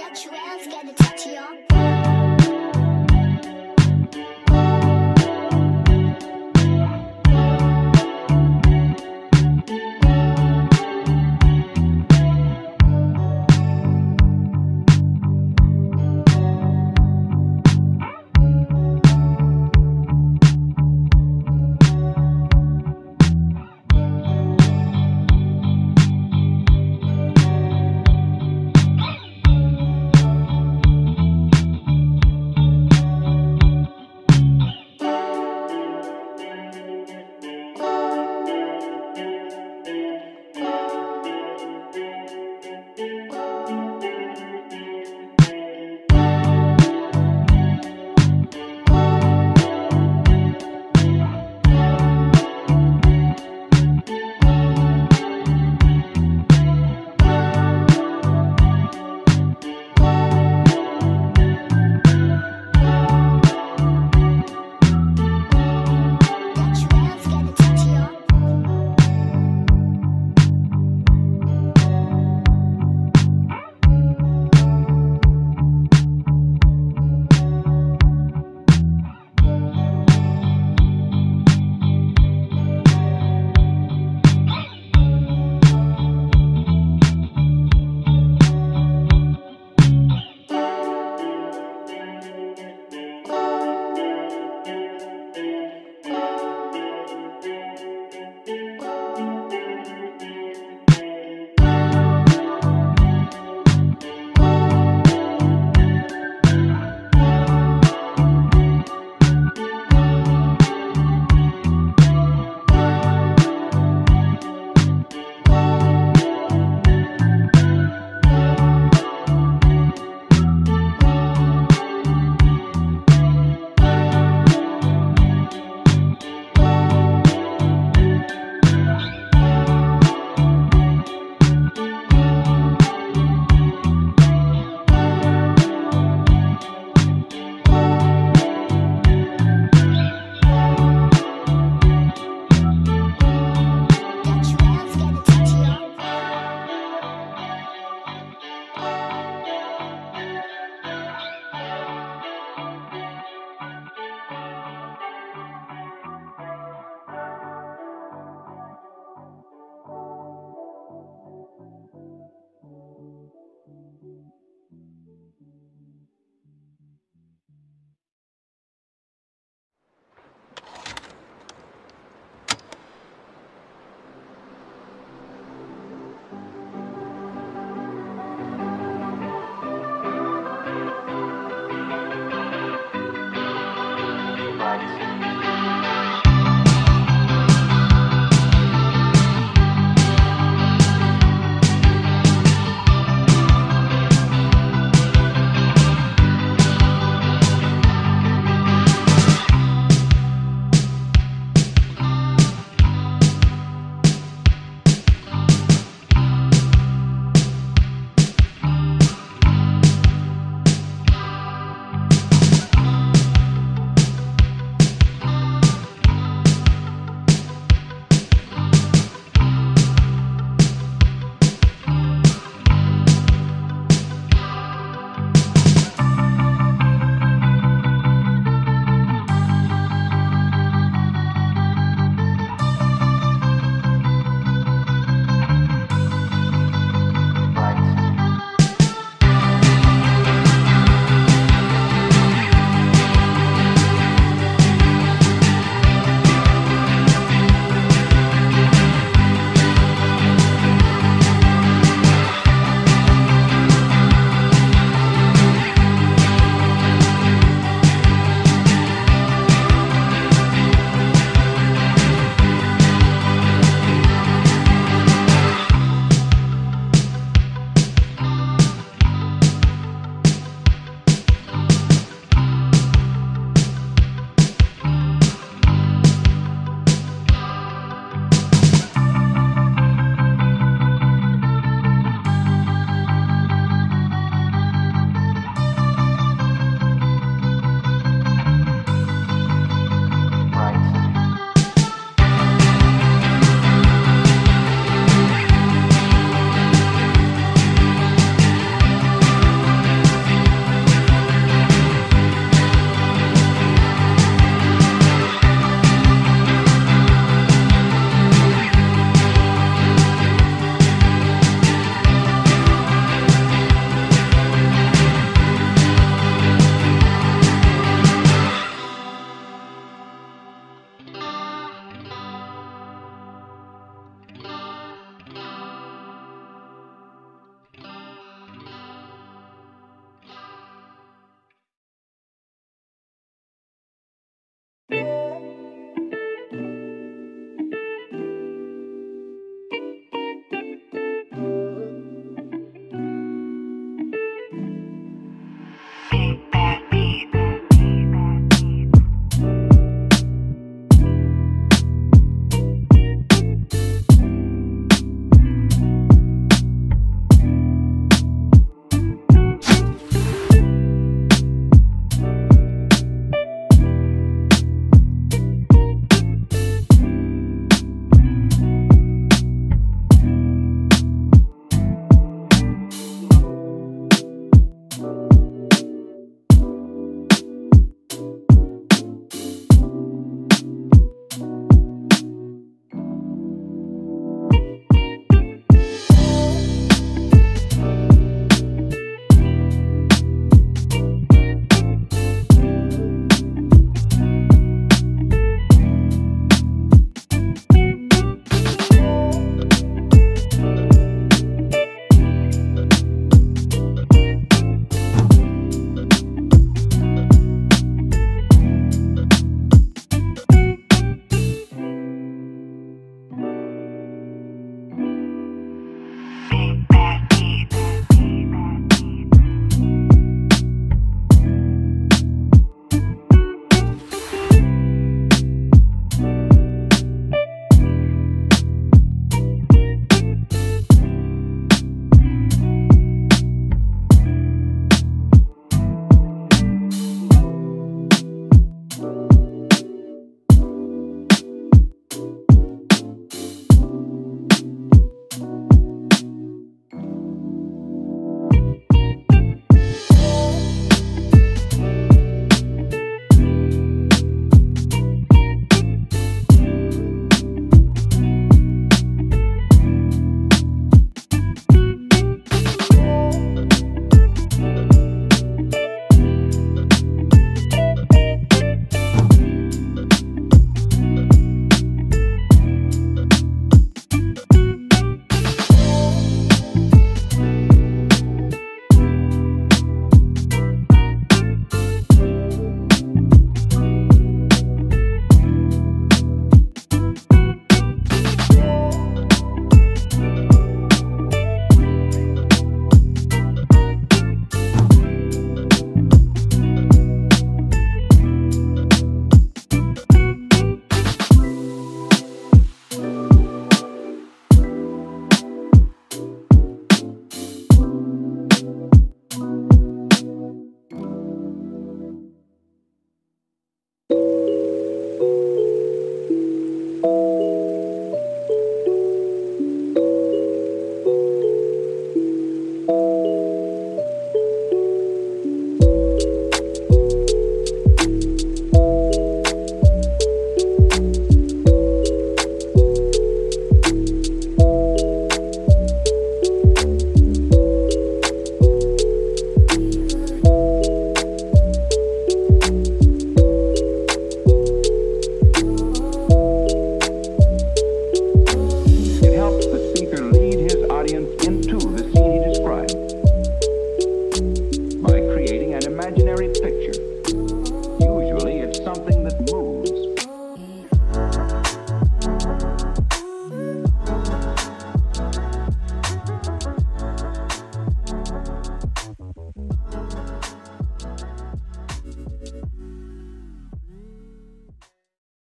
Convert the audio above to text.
that you ask, gotta touch your